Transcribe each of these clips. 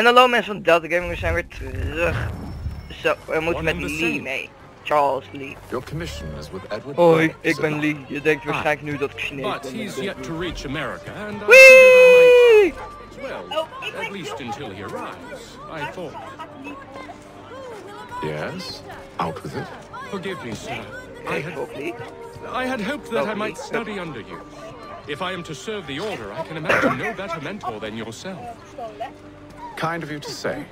En hallo mensen van Delta Gaming, we zijn weer terug. Zo, we moeten met Lee mee. Charles Lee. Your commission is with Edward. Hoi, ik ben Lee. Je denkt waarschijnlijk nu dat ik Chinees ben. he's yet to reach America, and I Whee! figured I might, well, at least until he arrives, I thought. Yes. Out with it. Forgive me, sir. I had. I hoped that I might study under you. If I am to serve the order, I can imagine no better mentor than yourself. Kind of you to say,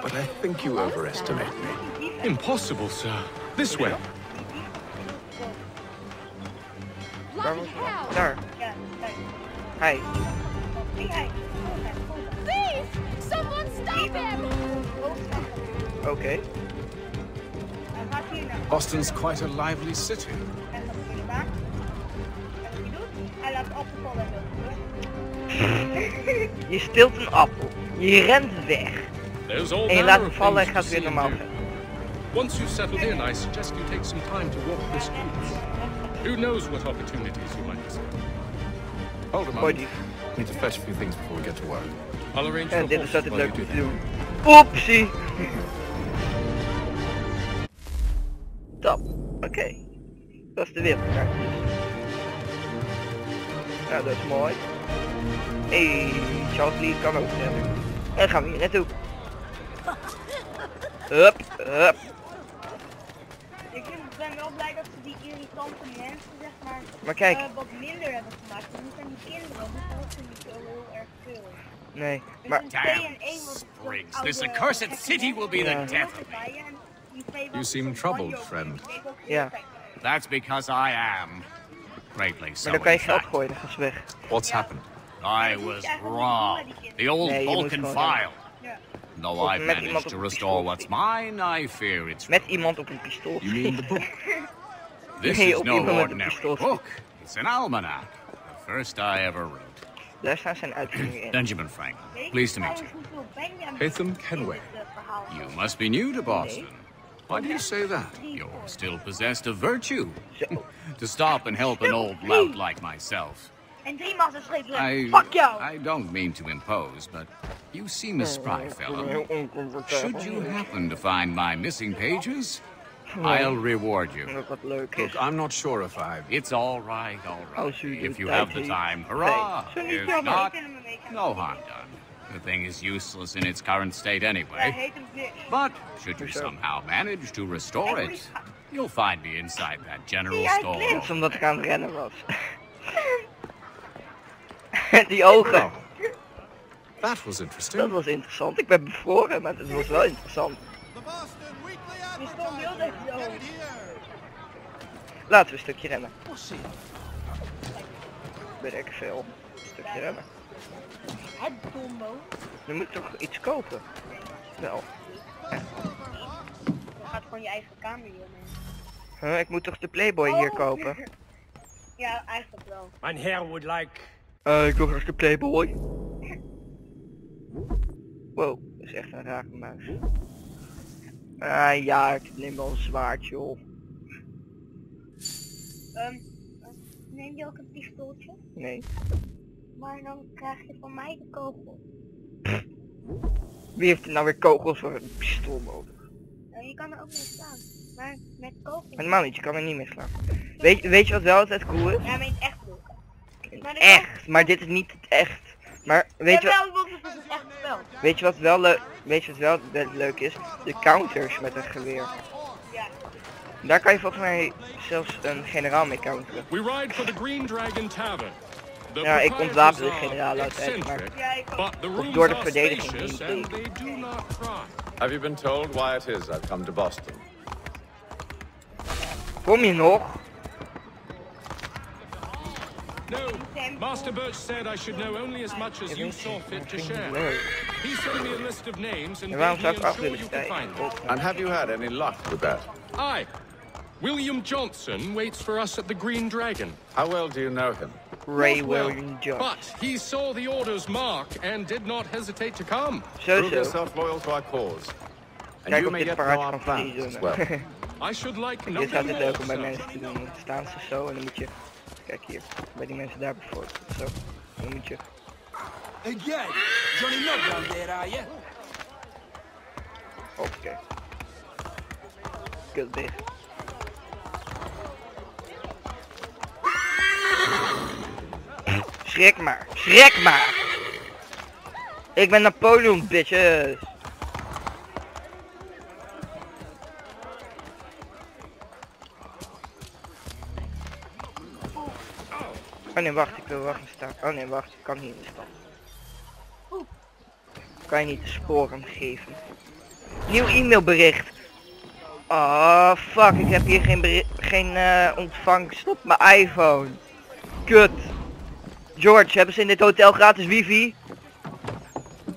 but I think you overestimate me. Impossible, sir. This way. Waar was Daar. Hi. Thief! Someone stop him! Oké. Boston's quite a lively city. Hij laat afgevallen Je stilt een appel. Je rent weg. En je laat hem vallen en gaat weer normaal verder. Once you've settled in, I suggest you take some time to walk the streets. Who knows what opportunities you might discover. Hold Hoi moment. die. Need to fetch a few things before we get to work. I'll arrange En for dit is altijd while leuk you te doen. Oepsie. Top. Oké. Dat is de wereldkaart. Nou, dat is mooi. Hey, Charles Lee kan ook hebben. En gaan we hier naartoe. Hup, hup. Ik ben wel blij dat ze die irritante mensen zeg maar, Maar kijk, eh, wat minder hebben gemaakt. Want nu zijn die kinderen, dus dat vind ik zo heel erg veel. nee, Dus maar wat Spriggs, oude this accursed city will be the Ja. death of me. You wat seem troubled, friend. Ja. That's because I am. Greatly so. maar dan kan je in geld fact. gooien, dan gaan ze weg. What's happened? I was wrong. The old Vulcan file. Though I've managed to restore what's mine, I fear it's Met iemand op een pistool. You mean the book? This is no iemand met een ordinary book. It's an almanac. The first I ever wrote. Daar staan zijn uitvindingen in. Benjamin Franklin. Pleased to meet you. Hatham Kenway. You must be new to Boston. Why do you say that? You're still possessed of virtue. To stop and help an old lout like myself. En drie maanden schreef ze, I, fuck jou! I don't mean to impose, but you seem a spry fellow. Should you happen to find my missing pages, I'll reward you. Dat wat leuk Look. I'm not sure if I. Have. It's all right, all Oh, right. so you If you have the time, hurrah! Hey, If not, Ik ken hem een beetje. no harm done. The thing is useless in its current state anyway. heet hem Vic. But should you somehow manage to restore it, you'll find me inside that general store. was. Die ogen. Oh. That was interesting. Dat was interessant. Ik ben bevroren, maar het was wel interessant. Laten we een stukje rennen. Weet ik veel. Een stukje rennen. Het dombo. Je moet toch iets kopen? Wel. Je gaat gewoon je eigen kamer hier. Huh, ik moet toch de Playboy hier Oh. kopen? Ja, eigenlijk wel. Mein Herr would like Eh, ik wil graag de Playboy. Wow, dat is echt een rare muis. Ah ja, ik neem wel een zwaardje joh. Ehm, neem je ook een pistooltje? Nee. Maar dan krijg je van mij de kogel. Wie heeft er nou weer kogels voor een pistool nodig? Nou, je kan er ook mee staan. Maar met kogel. Helemaal niet, je kan er niet mee slaan. Weet, weet je wat wel altijd cool is? Ja, maar echt. Maar Echt, maar dit is niet het echt. Maar weet je, wat, weet je wat wel leuk, weet je wat wel le- leuk is? De counters met een geweer. Ja. Daar kan je volgens mij zelfs een generaal mee counteren. We ride for the Green Dragon Tavern. The Ja, ik ontwapen de generaal altijd, maar- rooms door de verdediging pry. Have you been told why it is I've come to Boston? Kom je nog? Master Birch said I should know only as much as you saw fit to share. Leuk. He sent me a list of names and En waarom bade me ik af ensure willen you could stijgen? find them. And have you had any luck with that? Aye. William Johnson waits for us at the Green Dragon. How well do you know him? Ray Not well, William Jones. But he saw the order's mark and did not hesitate to come. Zo Prove zo. yourself loyal to our cause. And Kijk you may get yet know paraat our plans as well. I should like Dit is nothing altijd leuk om bij more, mensen Kijk hier, bij die mensen daar bijvoorbeeld. Zo. Dan moet je... Again, Johnny Knock down there, are you? Oké. Kut dicht. Schrik maar. Schrik maar. Ik ben Napoleon, bitches. Oh nee, wacht, ik wil wachten staan. Oh nee, wacht, ik kan hier niet staan. Kan je niet de sporen geven? Nieuw e-mailbericht. Oh fuck, ik heb hier geen, geen eh, ontvangst op mijn iPhone. Kut. George, hebben ze in dit hotel gratis wifi?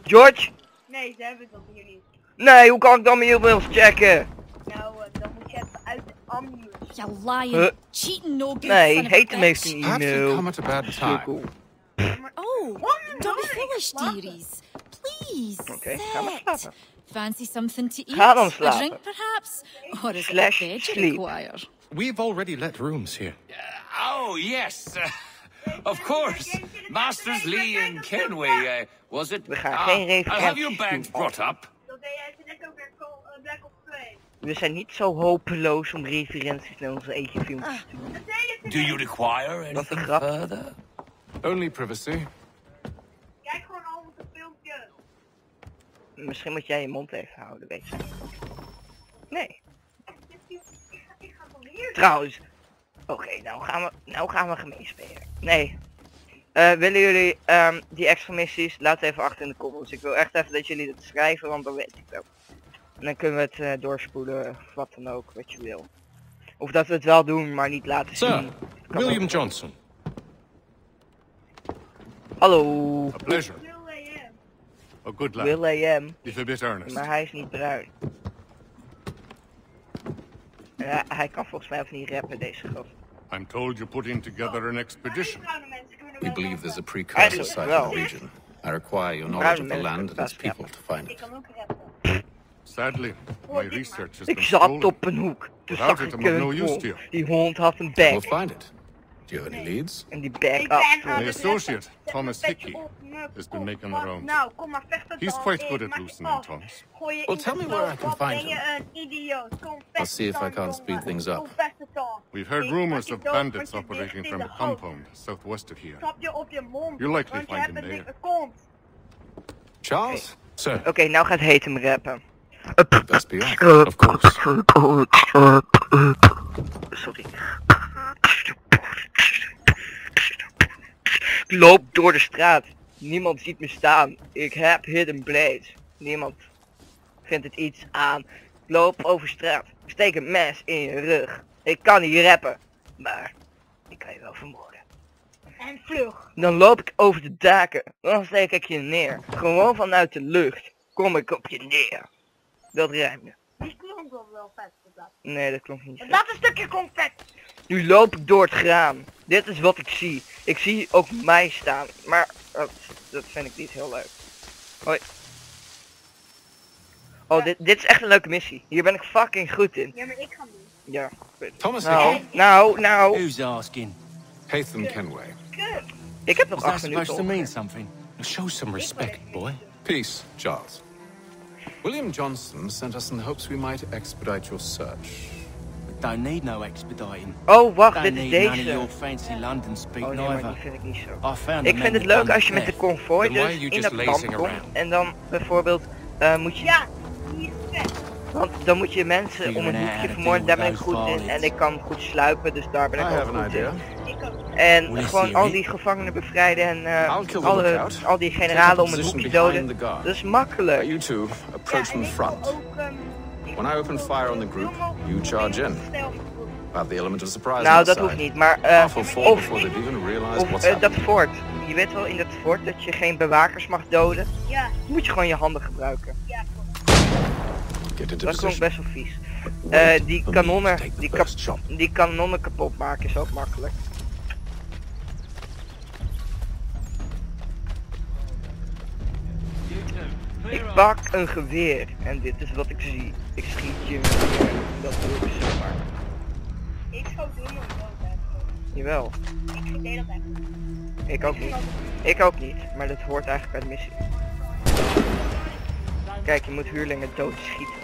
George? Nee, ze hebben dat hier niet. Nee, hoe kan ik dan mijn e-mails checken? You lying, Huh? cheating, no good Nee, son of a Hatem heeft bitch. een Perhaps we e-mail. come at a bad time. Sukkel. Oh, don't be foolish, dearies. Please, Oké, ga sit. Fancy something to eat? Ga dan A drink, perhaps? Or is Slash it a bed you require? We've already let rooms here. Uh, oh, yes. Uh, of course. Masters Lee and Kenway, uh, was it? We gaan geen ah, I'll have your referenties bags brought up. We zijn niet zo hopeloos om referenties naar onze eentje filmpjes te doen. Do you require anything grap. further? Only privacy. Kijk gewoon al onze filmpjes. Misschien moet jij je mond even houden, weet je. Nee. Trouwens. Oké, nou gaan we, nou gaan we gemeen spelen. Nee. Eh, willen jullie ehm, die extra missies? Laat even achter in de comments. Ik wil echt even dat jullie dat schrijven, want dan weet ik het ook. En dan kunnen we het eh, doorspoelen, of wat dan ook, wat je wil. Of dat we het wel doen, maar niet laten Sir, zien. Kan William ook. Johnson. Hallo. A pleasure. 0 AM. A good lad. Will AM. If a bit earnest. Maar hij is niet bruin. Ja, hij kan volgens mij ook niet rappen, deze gast. I'm told you're putting together an expedition. Kunnen We believe there's a precursor site in the region. I require your knowledge of the land and its people to find Ik it. Kan ook rappen. Sadly, my research has Ik been zat stolen. op een hoek. Toen Without zag it, ik I'm of een no use hond. to you. Die hond had een We'll bek. find it. Do you have any leads? En die Ik bek ben af. aan The het associate, rappen. Zet Thomas mijn petje Hickey, op, mijn has been kop. making the Wat? rounds. Nou, kom maar vechten He's dan. quite Ik good at maak je loosening af. tongues. Gooi je Well, in tell de me where I sloot. can Wat find ben je him. een idioot. Kom I'll see if I vechten can't dan, speed jongen. things up. Kom vechten dan. We've heard Ik rumors maak je of dood, bandits want je operating dicht from in a de hoofd. compound southwest of here. Stap je op je mond. You'll likely want je find hebt him een there. dikke kont. Charles? Sir, Oké, nou gaat Hatem rappen. Best be off. Of course. Sorry. Ik loop door de straat. Niemand ziet me staan. Ik heb hidden blade. Niemand vindt het iets aan. Ik loop over straat. Ik steek een mes in je rug. Ik kan niet rappen. Maar ik kan je wel vermoorden. En vlug. Dan loop ik over de daken. Dan steek ik je neer. Gewoon vanuit de lucht. Kom ik op je neer. Dat rijmde. Die klonk wel wel vet. Dat. Nee, dat klonk niet. Dat een stukje komt vet. Nu loop ik door het graan. Dit is wat ik zie. Ik zie ook mij staan. Maar dat, dat vind ik niet heel leuk. Hoi. Oh, dit, dit is echt een leuke missie. Hier ben ik fucking goed in. Ja, maar ik ga hem doen. Ja. Thomas Nou, nou, nou. Who's asking? Hatham Kenway. Ik heb nog acht supposed minuten. to mean something? show some respect, boy. Peace, Charles. William Johnson sent us in the hopes we might expedite your search. Don't need no expediting. Oh, wacht, Don't dit is of your deze. fancy London speak Oh nee, maar die vind ik niet zo. I found Ik vind het leuk als je met de are dus in dat kamp komt. En dan bijvoorbeeld eh, moet je Ja. Want dan moet je mensen om een hoekje vermoorden, daar ben ik goed in. En ik kan goed sluipen, dus daar ben I ik ook goed in. En gewoon al die gevangenen bevrijden en eh, the alle, al die generalen om een position hoekje doden. Dat is Uh, makkelijk. you two approach from front. ehm, When I open fire on the group, you charge in. Have the element of surprise Nou, dat hoeft niet, maar eh, fall of, of eh, dat fort. Je weet wel in dat fort dat je geen bewakers mag doden. Ja, moet je gewoon je handen gebruiken. ja, Dat klonk best wel vies. Eh, die kanonnen, die, kap die kanonnen kapot maken is ook makkelijk. Ik pak een geweer en dit is wat ik zie. Ik schiet je geweer. Dat doe ik zomaar. Ik schoot dood. Jawel, Ik deed dat echt. ik ook niet. Ik ook niet, maar dat hoort eigenlijk bij de missie. Kijk, je moet huurlingen doodschieten.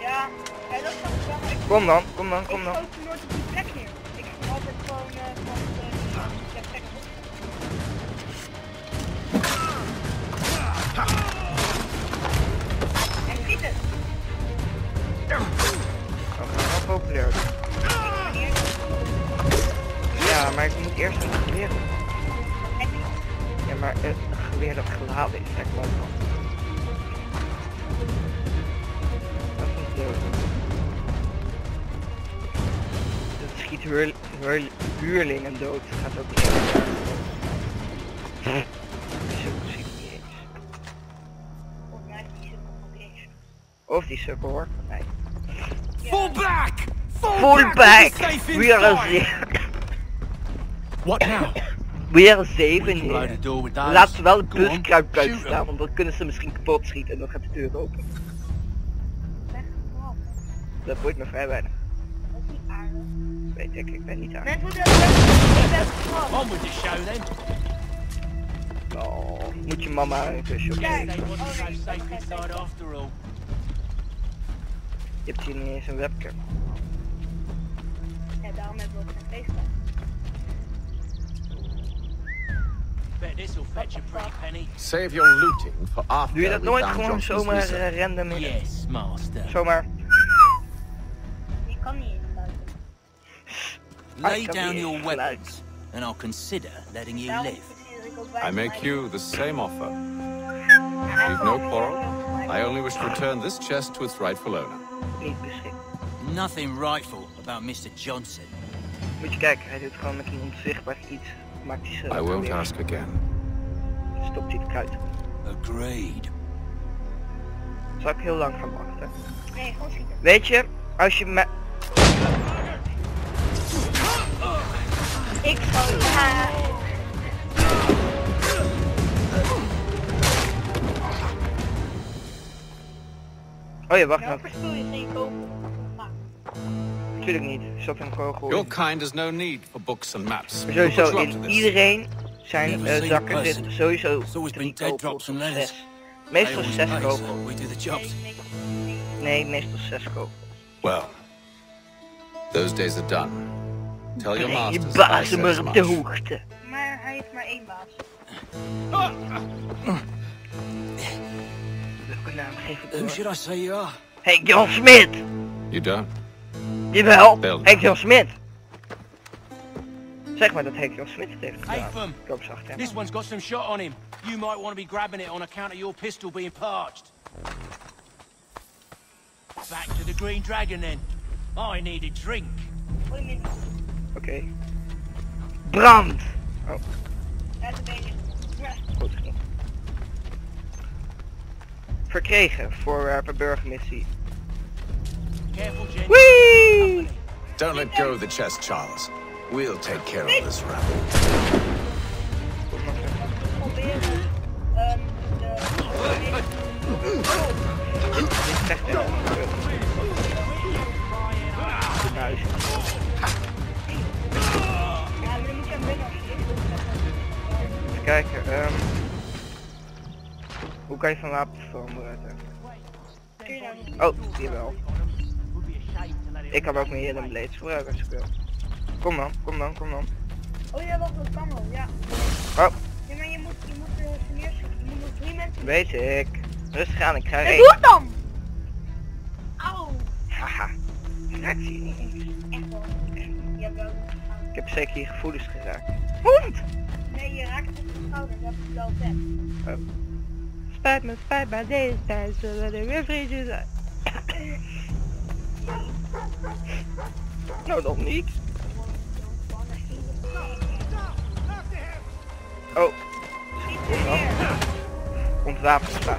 Ja, ja dat wel. Kom dan, kom dan, kom Ik dan. schoot nooit op die plek neer. Ik ging altijd gewoon eh van de ja, plek op. We gaan wel populair? Ja, maar ik moet eerst een geweer Ja, maar het geweer dat geladen is, zeg maar. Dat is niet leuk. Dat schiet huur, huur, huurlingen dood. Dat gaat ook niet. Of die sukkel hoor. Nee. Fall back! Fall, Full back! back! We are safe. What now? We are safe in here. Laat wel on, buskruid buiten staan, want dan kunnen ze misschien kapot schieten en dan gaat de deur open. Van. Dat boeit me vrij weinig. Dat is niet aardig. Weet ik, ik ben niet aan. Mensen moeten ik ben van. On with the show then. Oh, moet je mama een kusje geven. They wasn't Oh, so nee, safe dat gaat inside niet. after all. Je hebt hier niet eens een webcam. Ja, daarom hebben we ook geen FaceTime. Bet this'll fetch a pretty penny. Save your looting for after Doe je dat we've nooit done gewoon Johnson's zomaar research. eh, random in? Yes, master. Zomaar. Die kan niet insluiten. Lay kan down be your geluid. weapons, and I'll consider letting you Daarom live. consider ik ook bij I make mij- you the same offer. Ja, We've no gewoon, quarrel. eh, I only wish to return this chest to its rightful owner. Niet beschikt. Nothing rightful about Mr. Johnson. Moet je kijken, hij doet gewoon met een onzichtbaar iets. Maakt hij zo. I won't ask again. Stopt hij het kruid. Agreed. Zal ik heel lang van wachten. Nee, gewoon schieten. Weet je, als je me... Ik schoot. Oh ja, wacht nou. je geen kopen? Natuurlijk niet. Zat hem gewoon Your kind has no need for books and maps. Sowieso, in iedereen zijn seen zakken person. sowieso drie kogels of zes. Meestal zes kogels. nee, meestal zes kogels. Well, those days are done. Tell your je masters I baas as op de hoogte. Maar hij heeft maar één baas. Welke naam geef ik Who should I say you are? Hey, John Smit! You don't? Jawel, Bel. Henk Jan Smit. Zeg maar dat Henk Jan Smit het heeft Hey, gedaan. Fum. Ik zacht, ja. This one's got some shot on him. You might want to be grabbing it on account of your pistol being parched. Back to the Green Dragon then. I need a drink. Gooi hem Brand! Oh, Ja, dat weet ik. Goed genoeg. Verkregen, voorwerpen, burgermissie. Careful, Jen. Whee! Don't let go of the chest, Charles. We'll take care of this rabble. Ehm, kijken, ehm... Hoe kan je van wapen veranderen? Je. Oh, jawel. Ik kan ook mijn Hidden Blades gebruiken als ik wil. Kom dan, kom dan, kom dan. Oh ja, wacht, dat kan wel, ja. Oh, Ja, maar je moet, je moet neerschieten. Je moet nog drie mensen... weet ik. Rustig aan, ik ga Ja, één. doe het dan! Auw. Haha. Raakt je niet. Echt wel. Je wel... Ik heb zeker je gevoelens geraakt. Hond! Nee, je raakt het op de schouder. Dat is wel vet. Spijt me, spijt me, deze tijd zullen er weer vriendjes zijn. nou dan niet. Oh, ontwapend staat.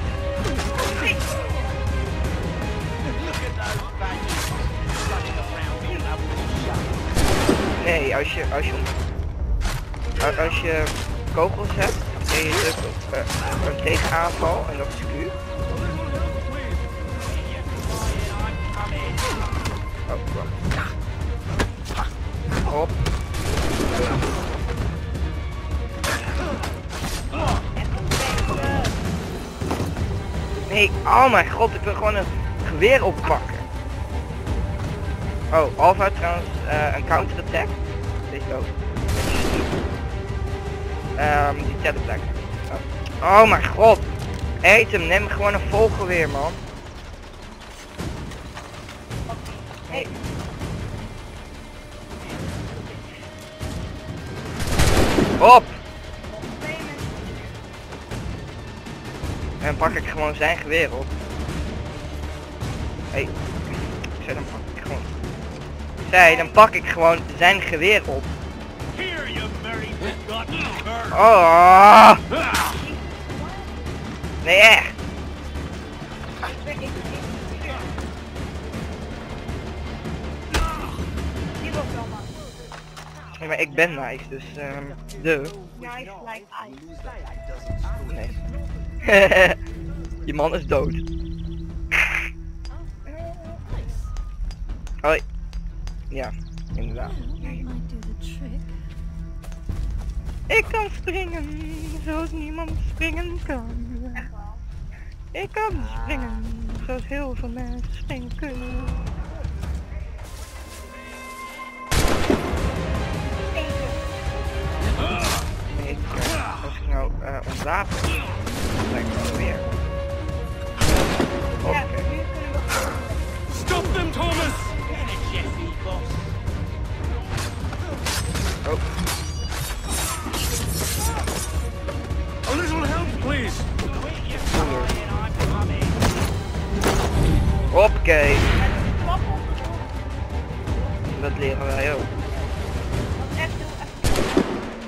Nee, als je, als je, als je kogels hebt je drukt op eh, een tegenaanval en dat is Q. Oh, wacht. Hop. Nee, oh mijn god, ik wil gewoon een geweer oppakken. Oh, Alpha trouwens, eh, een counter attack. Deze dood. Ehm, die teleplek. Oh. oh mijn god. Eet hem, neem gewoon een vogel weer man. Hey. Op! En pak ik gewoon zijn geweer op. Hey. Zei dan pak ik gewoon. Zei dan pak ik gewoon zijn geweer op. Oh! Nee maar ik ben nice, dus ehm de. Nice like ice. Nee. Je man is dood. Hoi. Ja, inderdaad. Ik kan springen zoals niemand springen kan. Ik kan springen zoals heel veel mensen springen kunnen. Nee, ik, als ik nou eh ontwapen, dan lijkt het wel weer. Oké. Stop them, Thomas! Oh, hoppakee. rug. Dat leren wij ook.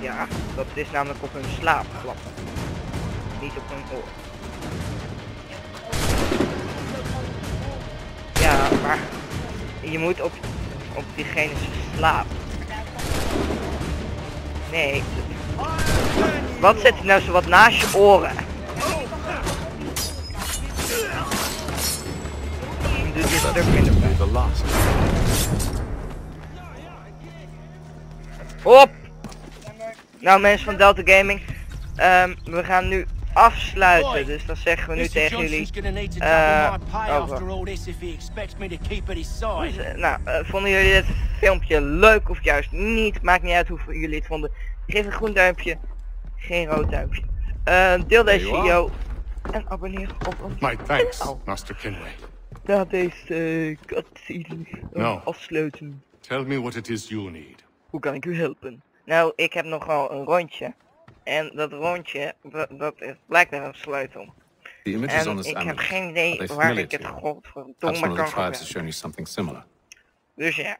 Ja, dat is namelijk op hun slaap klappen. Niet op hun oor. Ja, maar je moet op, op diegene slaap. Nee. Wat zit er nou zo wat naast je oren? Stuk minder Be pijn. the last. Op! Nou mensen van Delta Gaming, ehm, we gaan nu afsluiten, dus dan zeggen we nu tegen jullie. this Dus, eh, nou, eh, vonden jullie dit filmpje leuk of juist niet? Maakt niet uit hoe jullie het vonden. Geef een groen duimpje, geen rood duimpje. Deel deze video en abonneer op ons My thanks. Master Kenway. Na deze uh, cutscene eh, Nou. afsluiten. Tell me what it is you need. Hoe kan ik u helpen? Nou, ik heb nog wel een rondje. En dat rondje, dat, dat is blijkbaar een sleutel. The images En on this ik heb geen idee waar ik het godverdomme kan gebruiken. Dus ja,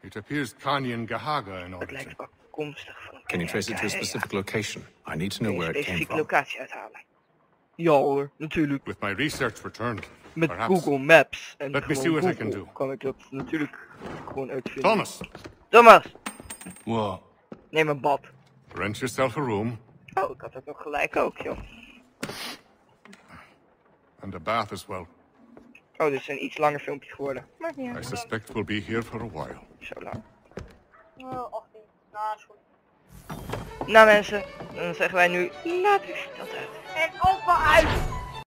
It appears Kanyan Gahaga in het origin. lijkt wel komstig van Can you trace it to a specific location? I need to know Een where it came specifieke from. locatie uithalen. Ja hoor, natuurlijk. With my research returned, Met perhaps... Google Maps. En Let me see what I can do. kan ik dat natuurlijk gewoon uitvinden. Thomas, Thomas, what? neem een bad. Rent yourself a room Oh, ik had het nog gelijk ook, joh. and a bath as well. Oh, dit is een iets langer filmpje geworden. Maakt niet I uit. suspect we'll be here for a while. Zo lang. Oh, 18. Nou, is goed. Nou mensen, dan zeggen wij nu later uit. En opa uit!